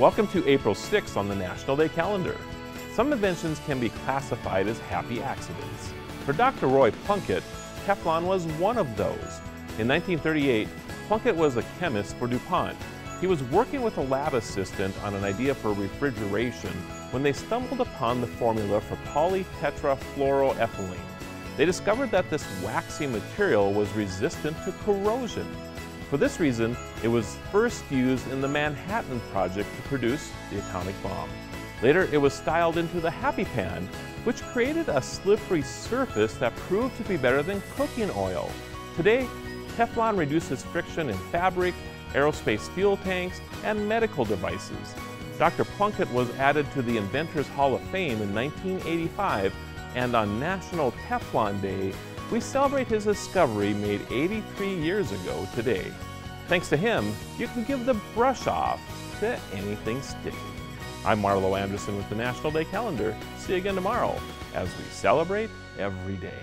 Welcome to April 6th on the National Day calendar. Some inventions can be classified as happy accidents. For Dr. Roy Plunkett, Teflon was one of those. In 1938, Plunkett was a chemist for DuPont. He was working with a lab assistant on an idea for refrigeration when they stumbled upon the formula for polytetrafluoroethylene. They discovered that this waxy material was resistant to corrosion. For this reason, it was first used in the Manhattan Project to produce the atomic bomb. Later, it was styled into the Happy Pan, which created a slippery surface that proved to be better than cooking oil. Today, Teflon reduces friction in fabric, aerospace fuel tanks, and medical devices. Dr. Plunkett was added to the Inventors Hall of Fame in 1985, and on National Teflon Day, we celebrate his discovery made 83 years ago today. Thanks to him, you can give the brush off to anything sticky. I'm Marlo Anderson with the National Day Calendar. See you again tomorrow as we celebrate every day.